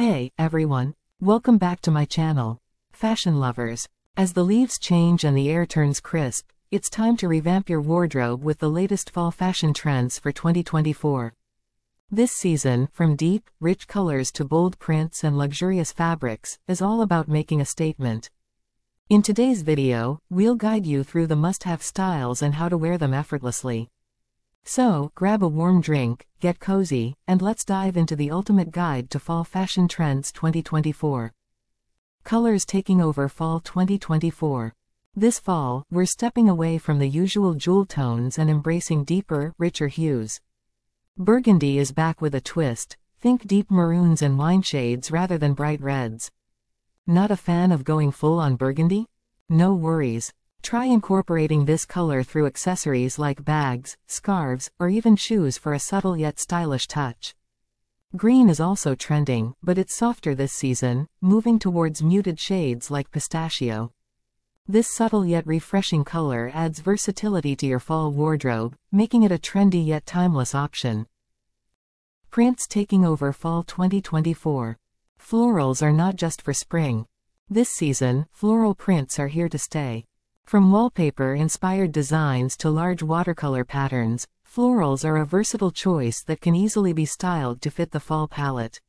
Hey, everyone. Welcome back to my channel. Fashion lovers. As the leaves change and the air turns crisp, it's time to revamp your wardrobe with the latest fall fashion trends for 2024. This season, from deep, rich colors to bold prints and luxurious fabrics, is all about making a statement. In today's video, we'll guide you through the must-have styles and how to wear them effortlessly. So, grab a warm drink, get cozy, and let's dive into the ultimate guide to fall fashion trends 2024. Colors taking over fall 2024. This fall, we're stepping away from the usual jewel tones and embracing deeper, richer hues. Burgundy is back with a twist, think deep maroons and wine shades rather than bright reds. Not a fan of going full on burgundy? No worries. Try incorporating this color through accessories like bags, scarves, or even shoes for a subtle yet stylish touch. Green is also trending, but it's softer this season, moving towards muted shades like pistachio. This subtle yet refreshing color adds versatility to your fall wardrobe, making it a trendy yet timeless option. Prints taking over fall 2024. Florals are not just for spring. This season, floral prints are here to stay. From wallpaper-inspired designs to large watercolor patterns, florals are a versatile choice that can easily be styled to fit the fall palette.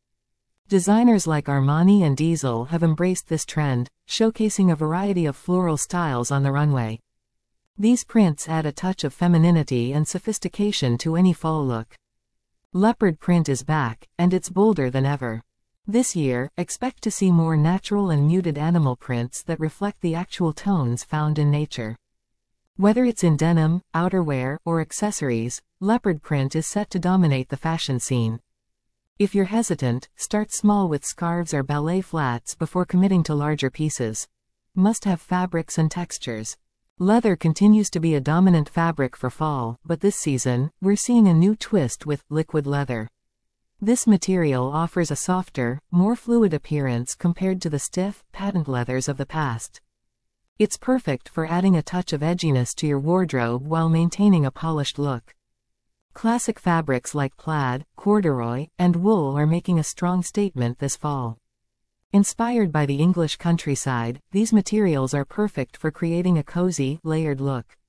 Designers like Armani and Diesel have embraced this trend, showcasing a variety of floral styles on the runway. These prints add a touch of femininity and sophistication to any fall look. Leopard print is back, and it's bolder than ever. This year, expect to see more natural and muted animal prints that reflect the actual tones found in nature. Whether it's in denim, outerwear, or accessories, leopard print is set to dominate the fashion scene. If you're hesitant, start small with scarves or ballet flats before committing to larger pieces. Must have fabrics and textures. Leather continues to be a dominant fabric for fall, but this season, we're seeing a new twist with liquid leather. This material offers a softer, more fluid appearance compared to the stiff, patent leathers of the past. It's perfect for adding a touch of edginess to your wardrobe while maintaining a polished look. Classic fabrics like plaid, corduroy, and wool are making a strong statement this fall. Inspired by the English countryside, these materials are perfect for creating a cozy, layered look.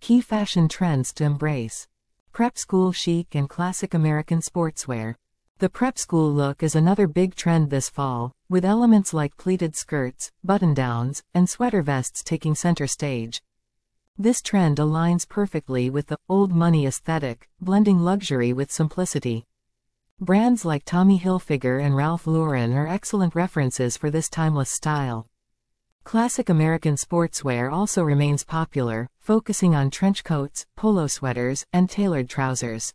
Key fashion trends to embrace. Prep school chic and classic American sportswear. The prep school look is another big trend this fall, with elements like pleated skirts, button-downs, and sweater vests taking center stage. This trend aligns perfectly with the old money aesthetic, blending luxury with simplicity. Brands like Tommy Hilfiger and Ralph Lauren are excellent references for this timeless style. Classic American sportswear also remains popular, focusing on trench coats, polo sweaters, and tailored trousers.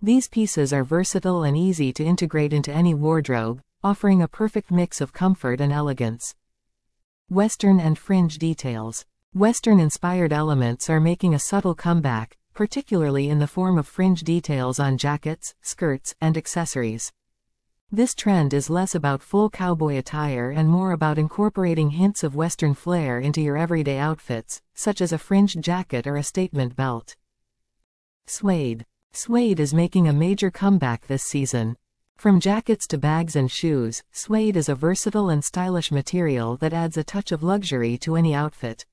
These pieces are versatile and easy to integrate into any wardrobe, offering a perfect mix of comfort and elegance. Western and fringe details. Western-inspired elements are making a subtle comeback, particularly in the form of fringe details on jackets, skirts, and accessories. This trend is less about full cowboy attire and more about incorporating hints of Western flair into your everyday outfits, such as a fringed jacket or a statement belt. Suede. Suede is making a major comeback this season. From jackets to bags and shoes, suede is a versatile and stylish material that adds a touch of luxury to any outfit.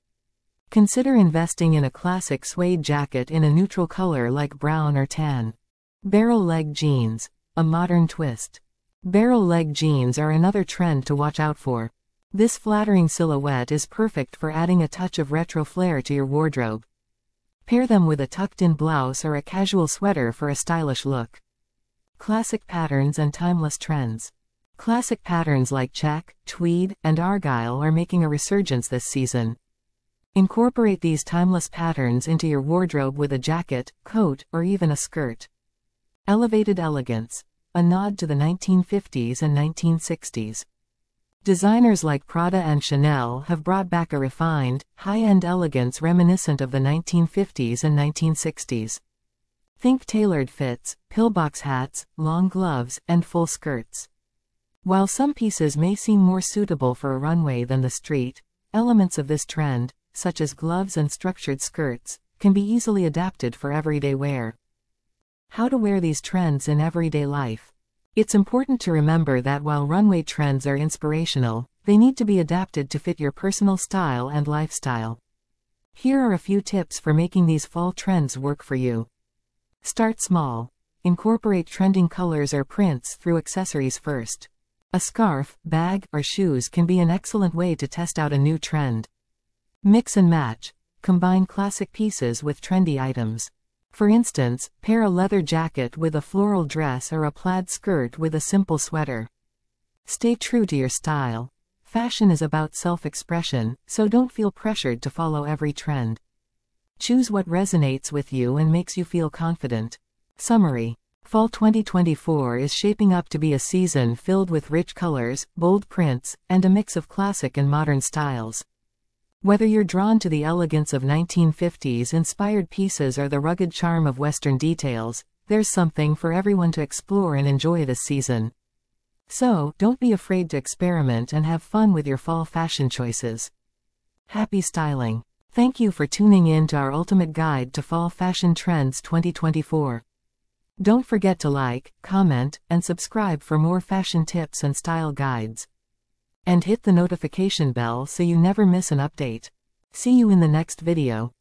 Consider investing in a classic suede jacket in a neutral color like brown or tan. Barrel leg jeans, a modern twist. Barrel leg jeans are another trend to watch out for. This flattering silhouette is perfect for adding a touch of retro flair to your wardrobe. Pair them with a tucked-in blouse or a casual sweater for a stylish look. Classic patterns and timeless trends. Classic patterns like check, tweed, and argyle are making a resurgence this season. Incorporate these timeless patterns into your wardrobe with a jacket, coat, or even a skirt. Elevated elegance. A nod to the 1950s and 1960s. Designers like Prada and Chanel have brought back a refined, high-end elegance reminiscent of the 1950s and 1960s. Think tailored fits, pillbox hats, long gloves, and full skirts. While some pieces may seem more suitable for a runway than the street, elements of this trend, such as gloves and structured skirts, can be easily adapted for everyday wear. How to wear these trends in everyday life. It's important to remember that while runway trends are inspirational, they need to be adapted to fit your personal style and lifestyle. Here are a few tips for making these fall trends work for you. Start small. Incorporate trending colors or prints through accessories first. A scarf, bag, or shoes can be an excellent way to test out a new trend. Mix and match. Combine classic pieces with trendy items. For instance, pair a leather jacket with a floral dress or a plaid skirt with a simple sweater. Stay true to your style. Fashion is about self-expression, so don't feel pressured to follow every trend. Choose what resonates with you and makes you feel confident. Summary. Fall 2024 is shaping up to be a season filled with rich colors, bold prints, and a mix of classic and modern styles. Whether you're drawn to the elegance of 1950s inspired pieces or the rugged charm of Western details, there's something for everyone to explore and enjoy this season. So, don't be afraid to experiment and have fun with your fall fashion choices. Happy styling! Thank you for tuning in to our ultimate guide to fall fashion trends 2024. Don't forget to like, comment, and subscribe for more fashion tips and style guides. And hit the notification bell so you never miss an update. See you in the next video.